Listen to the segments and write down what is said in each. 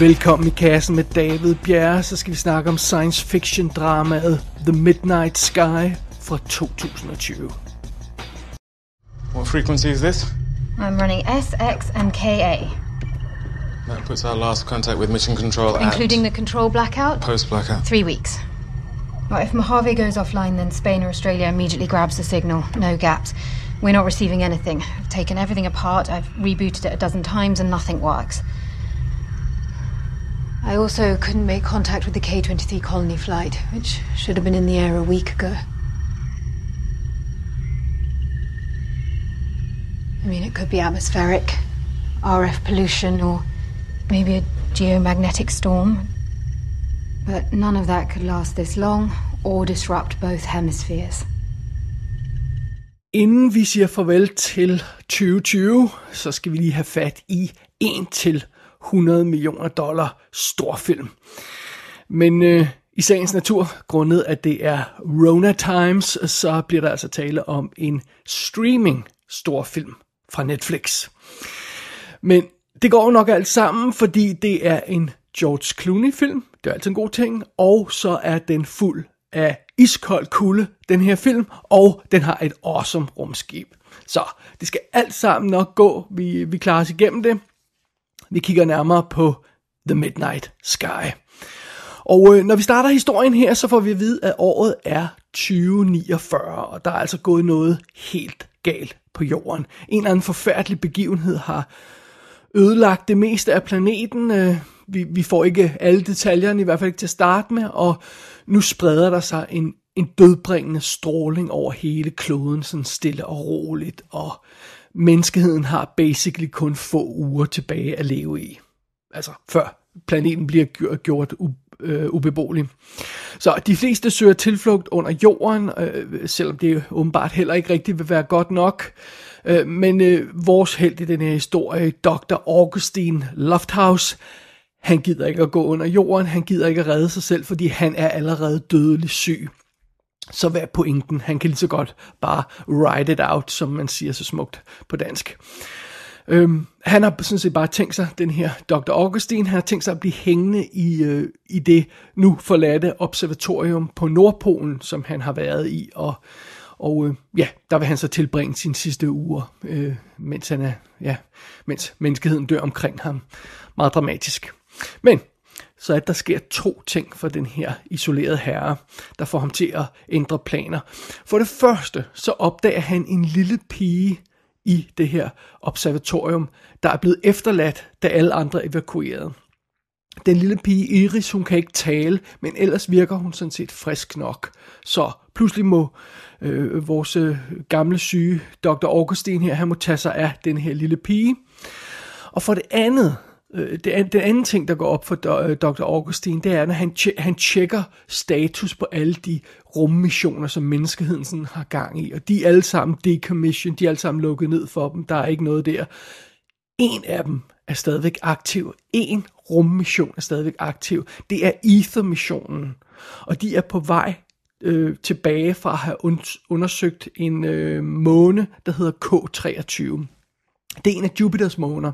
Velkommen i kassen med David Bjerre, så skal vi snakke om science fiction dramaet The Midnight Sky fra 2020. What frequency is this? I'm running S, X, and KA, That puts our last contact with mission control at including the control blackout. post blackout. Three weeks. Well, if Mojave goes offline, then Spain or Australia immediately grabs the signal. No gaps. We're not receiving anything. I've taken everything apart. I've rebooted it a dozen times, and nothing works. I also couldn't make contact with the K 23 colony flight, which should have been in the air a week ago. I mean, it could be atmospheric, RF pollution, or maybe a geomagnetic storm. But none of that could last this long or disrupt both hemispheres. Inden vi siger farvel til 2020, så skal vi lige have fat i 1 til 100 millioner dollar storfilm. Men øh, i sagens natur, grundet at det er Rona Times, så bliver der altså tale om en streaming storfilm fra Netflix. Men det går jo nok alt sammen, fordi det er en George Clooney-film. Det er altid en god ting. Og så er den fuld af iskold kulde, den her film. Og den har et awesome rumskib. Så det skal alt sammen nok gå. Vi, vi klarer os igennem det. Vi kigger nærmere på The Midnight Sky. Og øh, når vi starter historien her, så får vi at vide, at året er 2049, og der er altså gået noget helt galt på jorden. En eller anden forfærdelig begivenhed har ødelagt det meste af planeten. Øh, vi, vi får ikke alle detaljerne, i hvert fald ikke til at starte med, og nu spreder der sig en, en dødbringende stråling over hele kloden, sådan stille og roligt, og menneskeheden har basically kun få uger tilbage at leve i. Altså før planeten bliver gjort u- øh, ubeboelig. Så de fleste søger tilflugt under jorden, øh, selvom det åbenbart heller ikke rigtigt vil være godt nok. Øh, men øh, vores held i den her historie, Dr. Augustine Lofthouse, han gider ikke at gå under jorden, han gider ikke at redde sig selv, fordi han er allerede dødelig syg. Så hvad er pointen? Han kan lige så godt bare ride it out, som man siger så smukt på dansk. Øhm, han har sådan set bare tænkt sig, den her Dr. Augustin, han har tænkt sig at blive hængende i, øh, i det nu forladte observatorium på Nordpolen, som han har været i, og, og øh, ja, der vil han så tilbringe sine sidste uger, øh, mens, han er, ja, mens menneskeheden dør omkring ham. Meget dramatisk. Men så at der sker to ting for den her isolerede herre, der får ham til at ændre planer. For det første, så opdager han en lille pige i det her observatorium, der er blevet efterladt, da alle andre evakuerede. Den lille pige Iris, hun kan ikke tale, men ellers virker hun sådan set frisk nok. Så pludselig må øh, vores øh, gamle syge Dr. Augustin her, han må tage sig af den her lille pige. Og for det andet, Øh, det, den anden ting, der går op for Dr. Øh, Augustin, det er, når han, tje- han tjekker status på alle de rummissioner, som menneskeheden sådan har gang i. Og de er alle sammen decommissioned, de er alle sammen lukket ned for dem, der er ikke noget der. En af dem er stadigvæk aktiv. En rummission er stadigvæk aktiv. Det er Ether-missionen. Og de er på vej øh, tilbage fra at have undersøgt en øh, måne, der hedder K23. Det er en af Jupiters måner.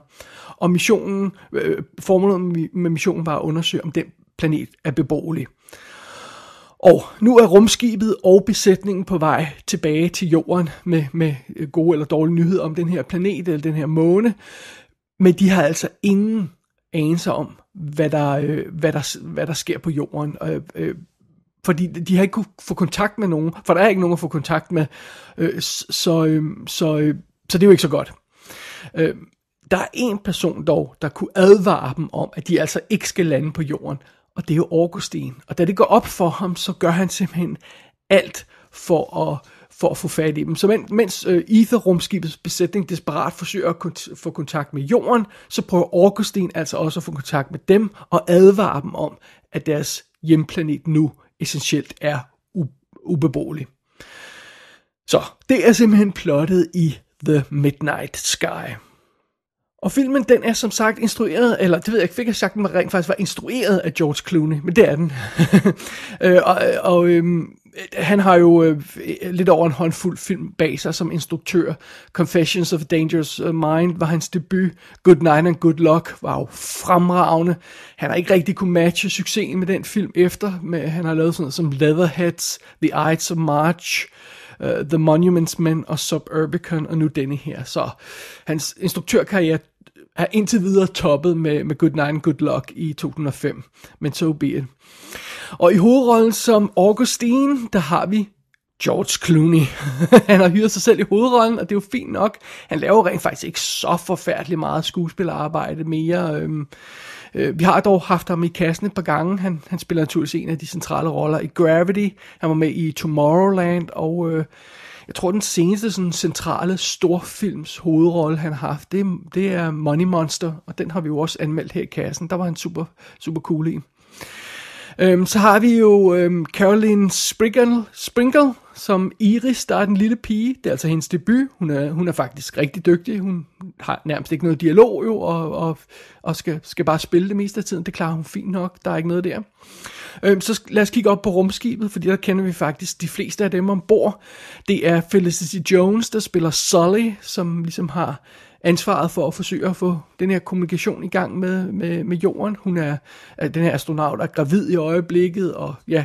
Og missionen, øh, formålet med- missionen var at undersøge, om den planet er beboelig. Og nu er rumskibet og besætningen på vej tilbage til jorden med, med øh, gode eller dårlige nyheder om den her planet eller den her måne. Men de har altså ingen anelse om, hvad der, øh, hvad der, hvad der sker på jorden. Øh, øh, fordi de har ikke kunne få kontakt med nogen, for der er ikke nogen at få kontakt med. Øh, så, øh, så, øh, så det er jo ikke så godt. Øh, der er en person dog, der kunne advare dem om, at de altså ikke skal lande på jorden, og det er jo Augustin. Og da det går op for ham, så gør han simpelthen alt for at, for at få fat i dem. Så mens øh, Ether-rumskibets besætning desperat forsøger at kont- få kontakt med jorden, så prøver Augustin altså også at få kontakt med dem og advare dem om, at deres hjemplanet nu essentielt er u- ubeboelig. Så det er simpelthen plottet i The Midnight Sky. Og filmen, den er som sagt instrueret, eller det ved jeg ikke, fik jeg sagt, den rent faktisk var instrueret af George Clooney, men det er den. øh, og og øhm, han har jo øh, lidt over en håndfuld film bag sig som instruktør. Confessions of a Dangerous øh, Mind var hans debut. Good Night and Good Luck var jo fremragende. Han har ikke rigtig kunne matche succesen med den film efter. Men han har lavet sådan noget som Leatherheads, The Ides of March, uh, The Monuments Men og Suburbicon, og nu denne her. Så hans instruktørkarriere er indtil videre toppet med, med Good Night and Good Luck i 2005. Men so be it. Og i hovedrollen som Augustine, der har vi George Clooney. han har hyret sig selv i hovedrollen, og det er jo fint nok. Han laver rent faktisk ikke så forfærdeligt meget skuespillerarbejde mere. Øhm, øh, vi har dog haft ham i kassen et par gange. Han, han spiller naturligvis en af de centrale roller i Gravity. Han var med i Tomorrowland, og øh, jeg tror, den seneste sådan, centrale storfilms hovedrolle, han har haft, det, det er Money Monster, og den har vi jo også anmeldt her i kassen. Der var han super, super cool i. Øhm, så har vi jo øhm, Caroline Sprinkle, Sprinkle som Iris, der er den lille pige. Det er altså hendes debut. Hun er, hun er faktisk rigtig dygtig. Hun har nærmest ikke noget dialog jo, og, og, og skal, skal bare spille det meste af tiden. Det klarer hun fint nok. Der er ikke noget der. Øhm, så lad os kigge op på rumskibet, fordi der kender vi faktisk de fleste af dem ombord. Det er Felicity Jones, der spiller Sully, som ligesom har ansvaret for at forsøge at få den her kommunikation i gang med, med, med jorden. Hun er, den her astronaut er gravid i øjeblikket, og ja,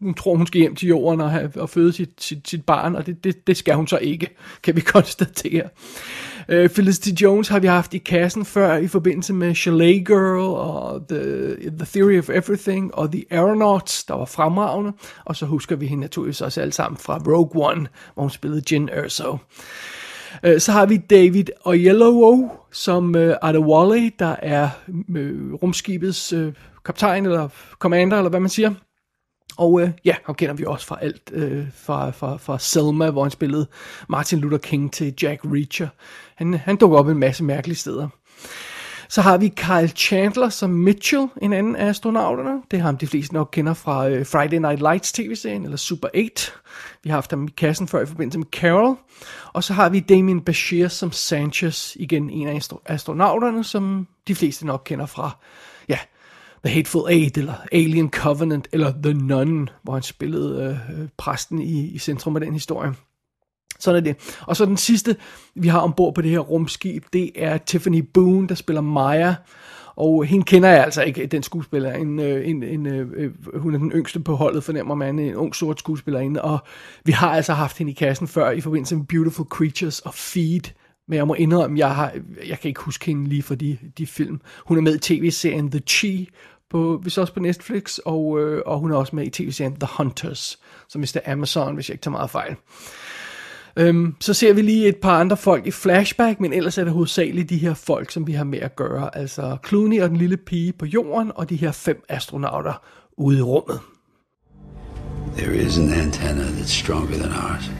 hun tror, hun skal hjem til jorden og, have, og føde sit, sit, sit barn, og det, det, det skal hun så ikke, kan vi konstatere. Uh, øh, Felicity Jones har vi haft i kassen før i forbindelse med Chalet Girl og The, The Theory of Everything og The Aeronauts, der var fremragende. Og så husker vi hende naturligvis også alle sammen fra Rogue One, hvor hun spillede Jin Erso. Uh, så har vi David Oyelowo som øh, uh, Adewale, der er uh, rumskibets uh, kaptajn eller commander, eller hvad man siger. Og øh, ja, ham kender vi også fra alt, øh, fra, fra, fra Selma, hvor han spillede Martin Luther King til Jack Reacher. Han, han dukker op en masse mærkelige steder. Så har vi Kyle Chandler som Mitchell, en anden af astronauterne. Det har ham de fleste nok kender fra øh, Friday Night Lights tv-serien, eller Super 8. Vi har haft ham i kassen før i forbindelse med Carol. Og så har vi Damien Bashir som Sanchez, igen en af astronauterne, som de fleste nok kender fra, ja, The Hateful Eight, eller Alien Covenant, eller The Nun, hvor han spillede øh, præsten i, i centrum af den historie. Sådan er det. Og så den sidste, vi har ombord på det her rumskib, det er Tiffany Boone, der spiller Maya. Og hende kender jeg altså ikke, den skuespiller. En, øh, en, en, øh, øh, hun er den yngste på holdet, fornemmer man, en ung sort skuespillerinde. Og vi har altså haft hende i kassen før i forbindelse med Beautiful Creatures og Feed. Men jeg må indrømme, jeg, har, jeg kan ikke huske hende lige for de, de film. Hun er med i tv-serien The Chi, på, hvis også på Netflix, og, øh, og hun er også med i tv-serien The Hunters, som hvis det er Amazon, hvis jeg ikke tager meget fejl. Øhm, så ser vi lige et par andre folk i flashback, men ellers er det hovedsageligt de her folk, som vi har med at gøre. Altså Clooney og den lille pige på jorden, og de her fem astronauter ude i rummet. There is an antenna that's stronger than ours.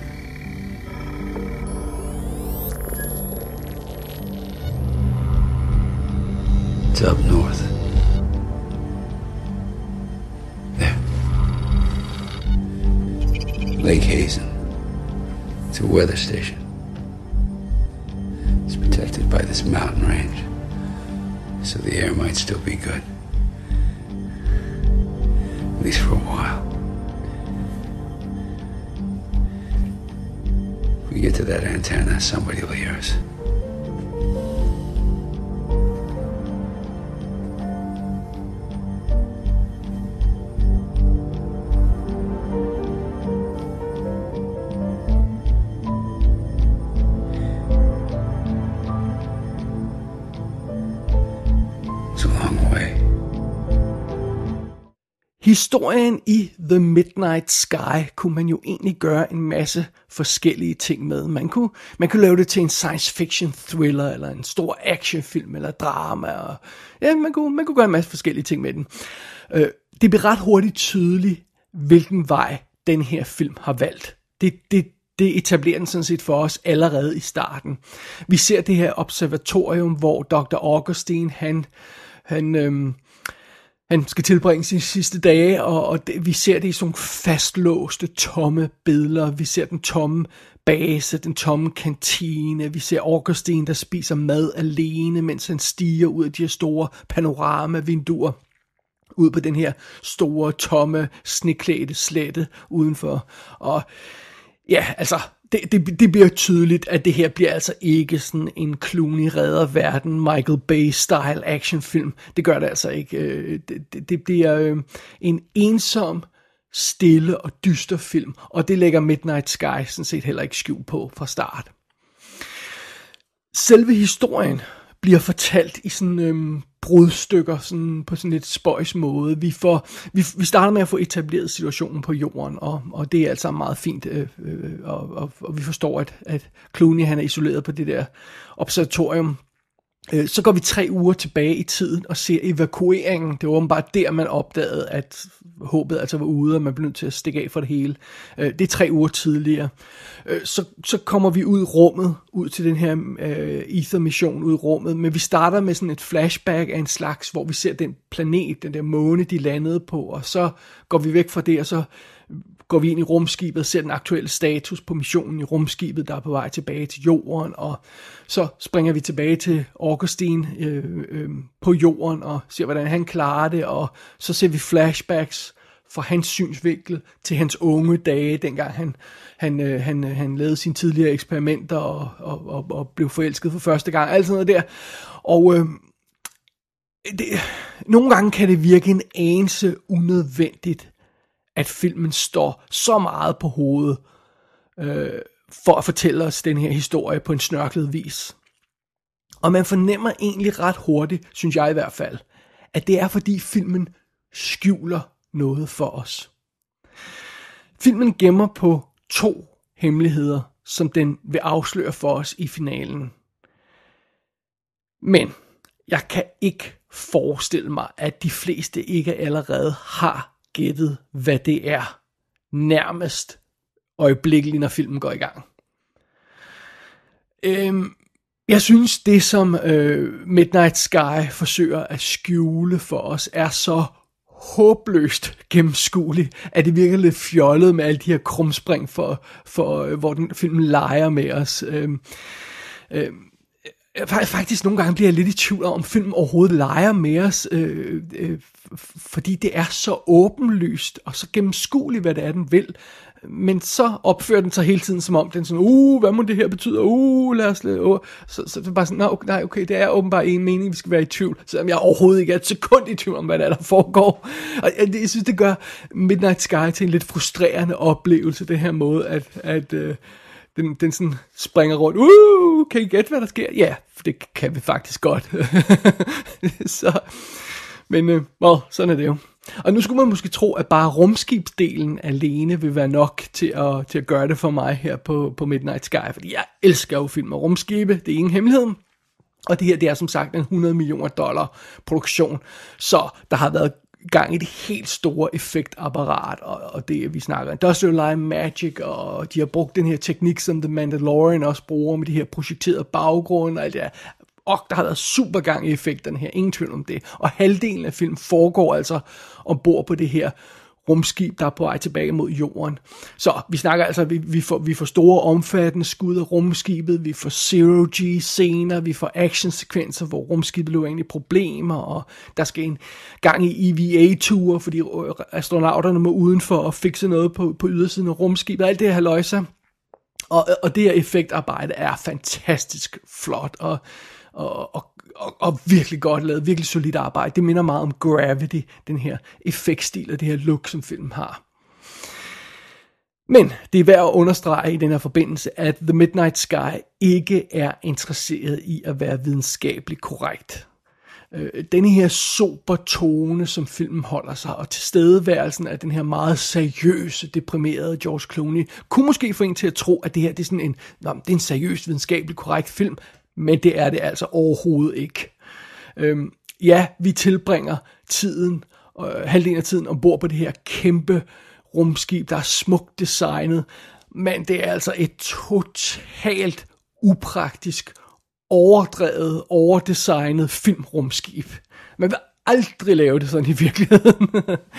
It's up north. Lake Hazen. It's a weather station. It's protected by this mountain range, so the air might still be good. At least for a while. If we get to that antenna, somebody will hear us. Historien i The Midnight Sky kunne man jo egentlig gøre en masse forskellige ting med. Man kunne, man kunne lave det til en science fiction thriller, eller en stor actionfilm, eller drama. Og, ja, man kunne, man kunne gøre en masse forskellige ting med den. Øh, det bliver ret hurtigt tydeligt, hvilken vej den her film har valgt. Det, det, det etablerer den sådan set for os allerede i starten. Vi ser det her observatorium, hvor Dr. Augustine, han, han øhm, han skal tilbringe sine sidste dage, og, og det, vi ser det i sådan fastlåste, tomme billeder. Vi ser den tomme base, den tomme kantine. Vi ser Augustine, der spiser mad alene, mens han stiger ud af de her store panoramavinduer. ud på den her store, tomme, sneklædte slette udenfor. Og ja, altså, det, det, det bliver tydeligt, at det her bliver altså ikke sådan en Clooney redder verden, Michael Bay-style actionfilm. Det gør det altså ikke. Øh, det, det, det bliver øh, en ensom, stille og dyster film, og det lægger Midnight Sky sådan set heller ikke skjul på fra start. Selve historien bliver fortalt i sådan øhm, brudstykker sådan på sådan lidt spøjs måde. Vi, får, vi, vi starter med at få etableret situationen på jorden, og, og det er altså meget fint, øh, øh, og, og, og vi forstår, at, at Clooney han er isoleret på det der observatorium, Øh, så går vi tre uger tilbage i tiden og ser evakueringen. Det var åbenbart der, man opdagede, at håbet altså var ude, og man blev nødt til at stikke af for det hele. Øh, det er tre uger tidligere. Øh, så, så kommer vi ud i rummet, ud til den her Ether-mission ud i rummet, men vi starter med sådan et flashback af en slags, hvor vi ser den planet, den der måne, de landede på, og så går vi væk fra det, og så går vi ind i rumskibet og ser den aktuelle status på missionen i rumskibet, der er på vej tilbage til jorden, og så springer vi tilbage til Augustin øh, øh, på jorden og ser, hvordan han klarer det, og så ser vi flashbacks fra hans synsvinkel til hans unge dage, dengang han, han, øh, han, han lavede sine tidligere eksperimenter og, og, og, og blev forelsket for første gang, alt sådan noget der. Og øh, det, nogle gange kan det virke en anelse unødvendigt, at filmen står så meget på hovedet øh, for at fortælle os den her historie på en snørklet vis. Og man fornemmer egentlig ret hurtigt, synes jeg i hvert fald, at det er fordi filmen skjuler noget for os. Filmen gemmer på to hemmeligheder, som den vil afsløre for os i finalen. Men jeg kan ikke forestille mig, at de fleste ikke allerede har gættet, hvad det er, nærmest øjeblikkeligt, når filmen går i gang. Øhm, jeg synes, det som øh, Midnight Sky forsøger at skjule for os, er så håbløst gennemskueligt, at det virker lidt fjollet med alle de her krumspring, for, for, øh, hvor den film leger med os. Øhm, øhm, Øh, faktisk nogle gange bliver jeg lidt i tvivl om, om filmen overhovedet leger med os, øh, øh, fordi det er så åbenlyst og så gennemskueligt, hvad det er, den vil. Men så opfører den sig hele tiden som om, den sådan, uh, hvad må det her betyde, uh, lad os lade, uh. Så, så det er bare sådan, okay, nej, okay, det er åbenbart en mening, vi skal være i tvivl, selvom jeg overhovedet ikke er et sekund i tvivl om, hvad der, er, der foregår. Og jeg, jeg synes, det gør Midnight Sky til en lidt frustrerende oplevelse, det her måde, at, at øh, den, den sådan springer rundt. Uh, kan I gætte, hvad der sker? Ja, det kan vi faktisk godt. så, men øh, well, sådan er det jo. Og nu skulle man måske tro, at bare rumskibsdelen alene vil være nok til at, til at gøre det for mig her på, på Midnight Sky, fordi jeg elsker jo film med rumskibe, det er ingen hemmelighed. Og det her, det er som sagt en 100 millioner dollar produktion, så der har været gang i det helt store effektapparat, og, og det vi snakker Industrial Light Magic, og de har brugt den her teknik, som The Mandalorian også bruger, med de her projekterede baggrunde, og alt det. Og der har været super gang i effekterne her, ingen tvivl om det. Og halvdelen af filmen foregår altså ombord på det her rumskib, der er på vej tilbage mod jorden. Så vi snakker altså, vi, vi, får, vi får store omfattende skud af rumskibet, vi får zero G scener, vi får actionsekvenser, hvor rumskibet løber ind i problemer, og der skal en gang i EVA-ture, fordi øh, astronauterne må udenfor og fikse noget på, på ydersiden af rumskibet, alt det her løjser. Og, og det her effektarbejde er fantastisk flot, og, og, og og, og virkelig godt lavet, virkelig solidt arbejde. Det minder meget om Gravity, den her effektstil og det her look, som filmen har. Men det er værd at understrege i den her forbindelse, at The Midnight Sky ikke er interesseret i at være videnskabeligt korrekt. Øh, denne her super tone, som filmen holder sig, og tilstedeværelsen af den her meget seriøse, deprimerede George Clooney, kunne måske få en til at tro, at det her det er sådan en, nå, det er en seriøst videnskabeligt korrekt film, men det er det altså overhovedet ikke. Øhm, ja, vi tilbringer tiden, øh, halvdelen af tiden ombord på det her kæmpe rumskib, der er smukt designet, men det er altså et totalt upraktisk, overdrevet, overdesignet filmrumskib. Man vil aldrig lave det sådan i virkeligheden.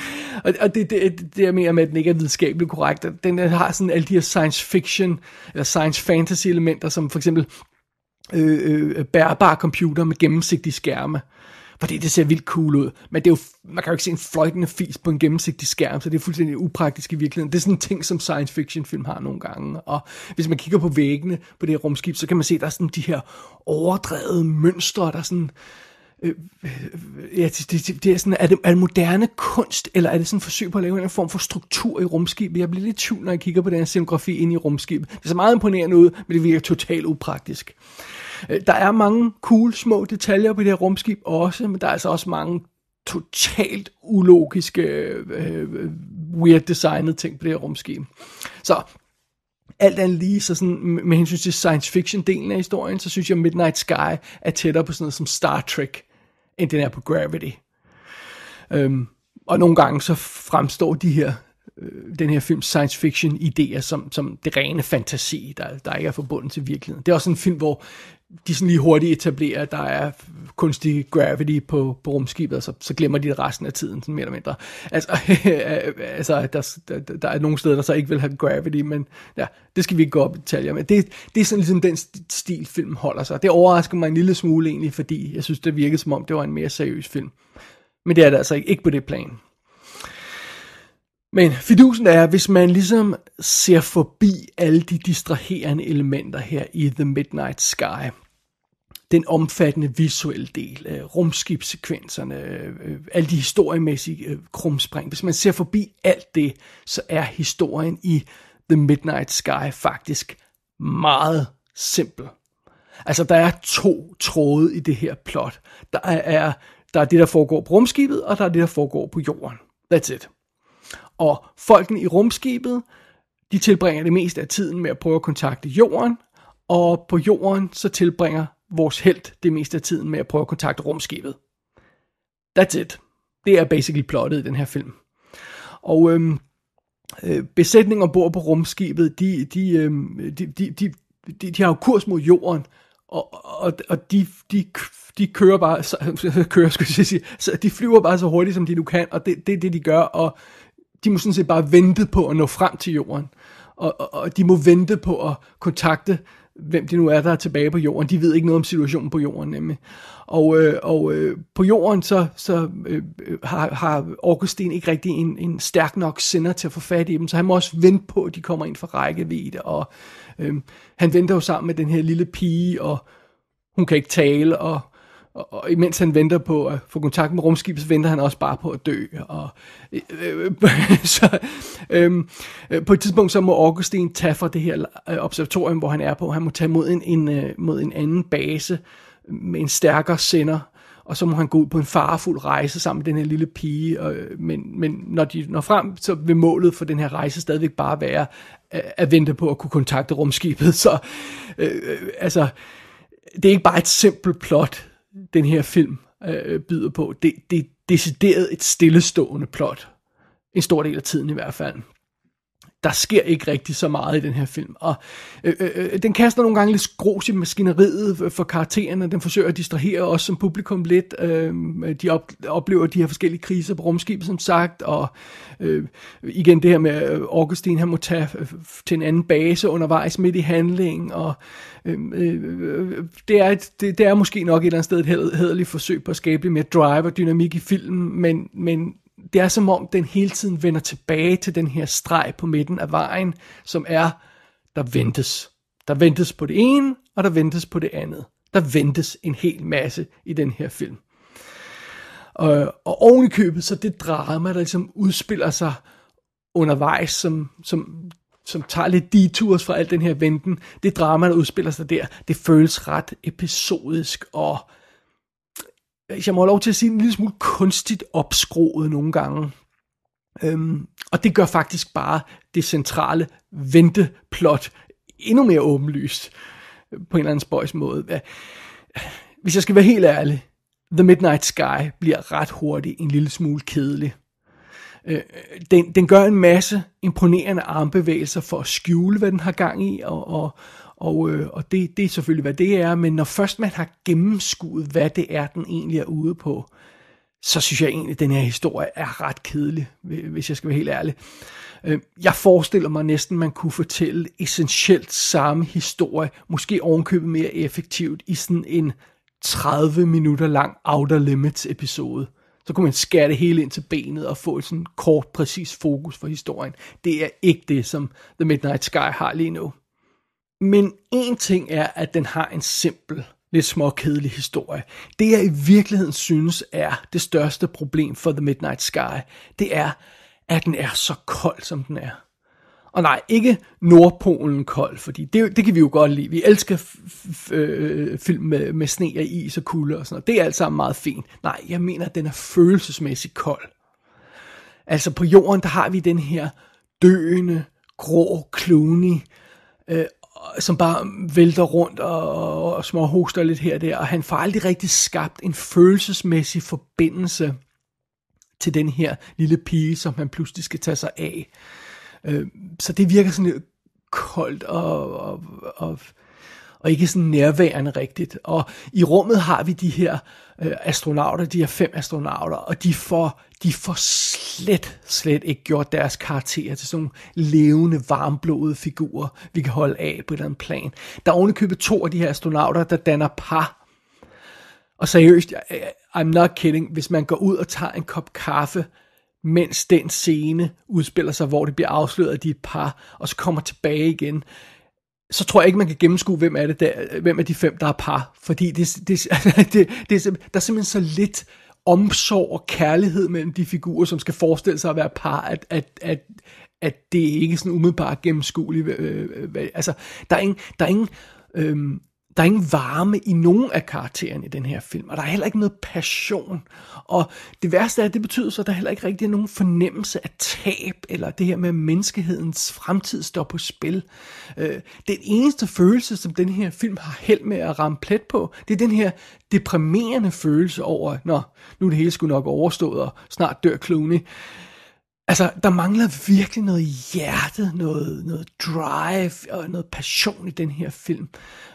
og det, det, det jeg mener med, at den ikke er videnskabeligt korrekt. Den har sådan alle de her science fiction, eller science fantasy elementer, som for eksempel øh, øh, bærbare computer med gennemsigtige skærme. fordi det ser vildt cool ud. Men det er jo, man kan jo ikke se en fløjtende fis på en gennemsigtig skærm, så det er fuldstændig upraktisk i virkeligheden. Det er sådan en ting, som science fiction film har nogle gange. Og hvis man kigger på væggene på det her rumskib, så kan man se, at der er sådan de her overdrevet mønstre, der er sådan... Øh, øh, ja, det, det, det er sådan, er det, er det moderne kunst, eller er det sådan et forsøg på at lave en form for struktur i rumskibet? Jeg bliver lidt tvivl, når jeg kigger på den her scenografi inde i rumskibet. Det ser meget imponerende ud, men det virker totalt upraktisk. Øh, der er mange cool små detaljer på det her rumskib også, men der er altså også mange totalt ulogiske, øh, øh weird designede ting på det her rumskib. Så alt andet lige, så sådan, med hensyn til science fiction delen af historien, så synes jeg Midnight Sky er tættere på sådan noget som Star Trek, end den er på Gravity. Øhm, og nogle gange så fremstår de her øh, den her film science fiction idéer som, som det rene fantasi, der, der ikke er forbundet til virkeligheden. Det er også en film, hvor de sådan lige hurtigt etablerer, at der er kunstig gravity på, på rumskibet, og så, så glemmer de det resten af tiden, sådan mere eller mindre. Altså, altså der, der, der er nogle steder, der så ikke vil have gravity, men ja, det skal vi ikke gå op i detaljer med. Det, det er sådan ligesom den stil, filmen holder sig. Det overrasker mig en lille smule egentlig, fordi jeg synes, det virkede som om, det var en mere seriøs film. Men det er det altså ikke, ikke på det plan. Men fidusen er, hvis man ligesom ser forbi alle de distraherende elementer her i The Midnight Sky, den omfattende visuelle del, øh, rumskibssekvenserne, øh, alle de historiemæssige øh, krumspring. Hvis man ser forbi alt det, så er historien i The Midnight Sky faktisk meget simpel. Altså, der er to tråde i det her plot. Der er, der er det, der foregår på rumskibet, og der er det, der foregår på jorden. That's it. Og folkene i rumskibet, de tilbringer det meste af tiden med at prøve at kontakte jorden, og på jorden så tilbringer vores held det meste af tiden med at prøve at kontakte rumskibet. That's it. Det er basically plottet i den her film. Og øhm, øh, besætningen ombord på rumskibet, de, de, øhm, de, de, de, de, de har jo kurs mod jorden, og, og, og de, de, de kører bare, så, kører, skulle jeg sige, så de flyver bare så hurtigt, som de nu kan, og det er det, det, de gør, og de må sådan set bare vente på at nå frem til jorden. Og, og, og de må vente på at kontakte hvem det nu er, der er tilbage på jorden. De ved ikke noget om situationen på jorden nemlig. Og, øh, og øh, på jorden så, så øh, øh har, har Augustin ikke rigtig en, en stærk nok sender til at få fat i dem, så han må også vente på, at de kommer ind fra rækkevidde. Og øh, han venter jo sammen med den her lille pige, og hun kan ikke tale, og og, og imens han venter på at få kontakt med rumskibet, så venter han også bare på at dø. Og, øh, øh, så, øhm, øh, på et tidspunkt så må Augustin tage fra det her øh, observatorium, hvor han er på. Han må tage mod en, en, øh, mod en anden base med en stærkere sender, og så må han gå ud på en farefuld rejse sammen med den her lille pige. Og, øh, men, men når de når frem, så vil målet for den her rejse stadigvæk bare være at, at vente på at kunne kontakte rumskibet. Så øh, altså, det er ikke bare et simpelt plot den her film øh, byder på. Det, det er decideret et stillestående plot. En stor del af tiden i hvert fald der sker ikke rigtig så meget i den her film. Og øh, øh, øh den kaster nogle gange lidt skros i maskineriet for karaktererne. Den forsøger at distrahere os som publikum lidt. Øh, de op, oplever de her forskellige kriser på rumskibet, som sagt. Og øh, igen det her med Augustin, han må tage øh, til en anden base undervejs midt i handlingen. Og øh, øh, det, er et, det, det er måske nok et eller andet sted et hederligt forsøg på at skabe lidt mere drive og dynamik i filmen, men, men det er som om, den hele tiden vender tilbage til den her streg på midten af vejen, som er, der ventes. Der ventes på det ene, og der ventes på det andet. Der ventes en hel masse i den her film. Og, og oven i købet, så det drama, der ligesom udspiller sig undervejs, som, som, som tager lidt detours fra al den her venten, det drama, der udspiller sig der, det føles ret episodisk og hvis jeg må have lov til at sige, en lille smule kunstigt opskroet nogle gange. Øhm, og det gør faktisk bare det centrale venteplot endnu mere åbenlyst på en eller anden spøjs måde. Hvis jeg skal være helt ærlig, The Midnight Sky bliver ret hurtigt en lille smule kedelig. Øh, den, den gør en masse imponerende armbevægelser for at skjule, hvad den har gang i, og, og, og, øh, og det, det er selvfølgelig, hvad det er, men når først man har gennemskuet, hvad det er, den egentlig er ude på, så synes jeg egentlig, at den her historie er ret kedelig, hvis jeg skal være helt ærlig. Øh, jeg forestiller mig næsten, at man kunne fortælle essentielt samme historie, måske ovenkøbet mere effektivt, i sådan en 30 minutter lang Outer Limits episode. Så kunne man skære det hele ind til benet og få et sådan kort, præcis fokus for historien. Det er ikke det, som The Midnight Sky har lige nu. Men en ting er, at den har en simpel, lidt småkedelig historie. Det jeg i virkeligheden synes er det største problem for The Midnight Sky, det er, at den er så kold, som den er. Og nej, ikke Nordpolen kold, fordi det, det kan vi jo godt lide. Vi elsker øh, film med, med sne og is og kulde og sådan noget. Det er alt sammen meget fint. Nej, jeg mener, at den er følelsesmæssigt kold. Altså på jorden, der har vi den her døende, grå Clooney, øh, som bare vælter rundt og, og små hoster lidt her og der, og han får aldrig rigtig skabt en følelsesmæssig forbindelse til den her lille pige, som han pludselig skal tage sig af. Øh, så det virker sådan lidt koldt og, og, og, og ikke sådan nærværende rigtigt. Og i rummet har vi de her øh, astronauter, de her fem astronauter, og de får, de får slet, slet ikke gjort deres karakterer til sådan nogle levende, varmblodede figurer, vi kan holde af på et eller andet plan. Der er ovenikøbet to af de her astronauter, der danner par. Og seriøst, I'm not kidding, hvis man går ud og tager en kop kaffe mens den scene udspiller sig, hvor det bliver afsløret, at de er et par, og så kommer tilbage igen, så tror jeg ikke, man kan gennemskue, hvem er, det der, hvem er de fem, der er par. Fordi det, det, det, det, der er simpelthen så lidt omsorg og kærlighed mellem de figurer, som skal forestille sig at være par, at, at, at, at det ikke er sådan umiddelbart gennemskueligt. Øh, øh, altså, der er ingen, der er ingen øh, der er ingen varme i nogen af karaktererne i den her film, og der er heller ikke noget passion. Og det værste er, at det betyder så, at der heller ikke rigtig er nogen fornemmelse af tab, eller det her med, at menneskehedens fremtid står på spil. Øh, den eneste følelse, som den her film har held med at ramme plet på, det er den her deprimerende følelse over, nå, nu er det hele sgu nok overstået, og snart dør Clooney. Altså, der mangler virkelig noget hjerte, noget, noget drive og noget passion i den her film.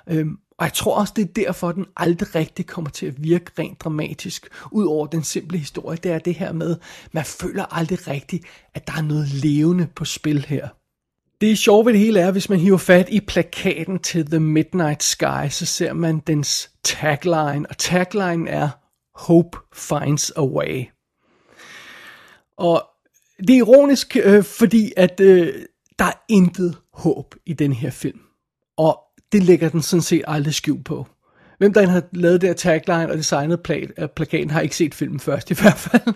Øhm, og jeg tror også, det er derfor, at den aldrig rigtig kommer til at virke rent dramatisk, ud over den simple historie. Det er det her med, man føler aldrig rigtigt, at der er noget levende på spil her. Det sjove ved det hele er, hvis man hiver fat i plakaten til The Midnight Sky, så ser man dens tagline, og tagline er Hope finds a way. Og det er ironisk, øh, fordi at øh, der er intet håb i den her film. Og det lægger den sådan set aldrig skjult på. Hvem der har lavet det her tagline og designet plat, øh, plakaten, har ikke set filmen først i hvert fald.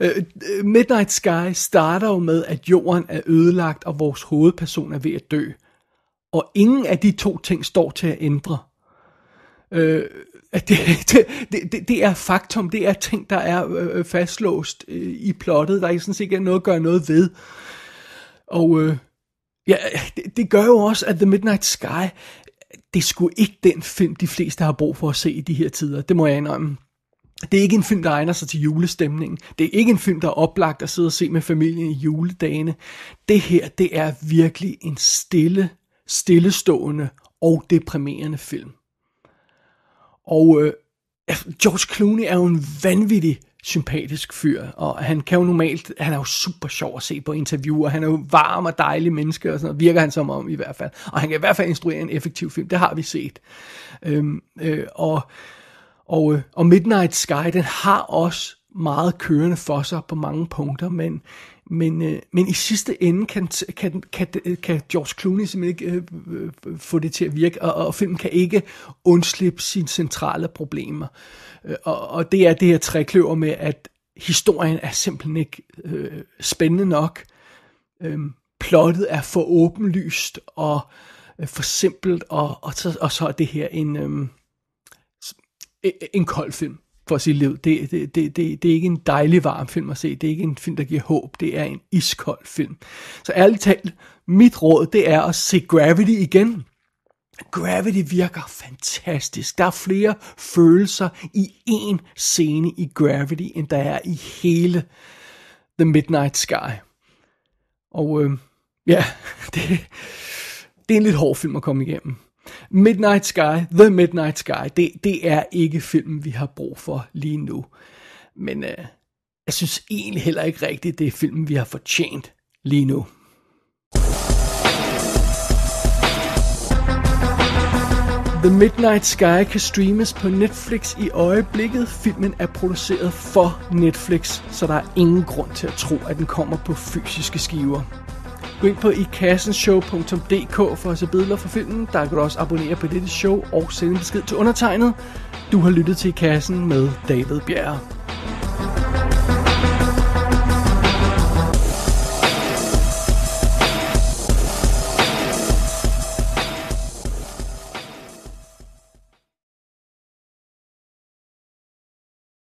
Øh, øh, Midnight Sky starter jo med, at jorden er ødelagt, og vores hovedperson er ved at dø. Og ingen af de to ting står til at ændre. Øh, det, det, det, det er faktum, det er ting, der er øh, fastlåst øh, i plottet, der ikke sådan set ikke er noget at gøre noget ved. Og øh, Ja, det, det gør jo også, at The Midnight Sky, det er sgu ikke den film, de fleste har brug for at se i de her tider. Det må jeg indrømme. Det er ikke en film, der egner sig til julestemningen. Det er ikke en film, der er oplagt at sidde og se med familien i juledagene. Det her, det er virkelig en stille, stillestående og deprimerende film. Og øh, George Clooney er jo en vanvittig sympatisk fyr, og han kan jo normalt, han er jo super sjov at se på interviewer, han er jo varm og dejlig menneske, og sådan noget, virker han som om i hvert fald, og han kan i hvert fald instruere en effektiv film, det har vi set. Øhm, øh, og, og, øh, og Midnight Sky, den har også meget kørende for sig på mange punkter, men, men, øh, men i sidste ende kan, kan, kan, øh, kan George Clooney simpelthen ikke øh, øh, få det til at virke, og, og filmen kan ikke undslippe sine centrale problemer. Øh, og, og det er det her trækløver med, at historien er simpelthen ikke øh, spændende nok. Øh, plottet er for åbenlyst og øh, for simpelt, og, og, så, og så er det her en, øh, en kold film for sit liv. Det, det, det, det, det er ikke en dejlig varm film at se. Det er ikke en film, der giver håb. Det er en iskold film. Så ærligt talt, mit råd, det er at se Gravity igen. Gravity virker fantastisk. Der er flere følelser i en scene i Gravity, end der er i hele The Midnight Sky. Og øh, ja, det, det er en lidt hård film at komme igennem. Midnight Sky, The Midnight Sky, det, det er ikke filmen, vi har brug for lige nu. Men øh, jeg synes egentlig heller ikke rigtigt, det er filmen, vi har fortjent lige nu. The Midnight Sky kan streames på Netflix i øjeblikket. Filmen er produceret for Netflix, så der er ingen grund til at tro, at den kommer på fysiske skiver. Gå ind på ikassenshow.dk for at se billeder fra filmen. Der kan du også abonnere på dette show og sende besked til undertegnet. Du har lyttet til I Kassen med David Bjerre.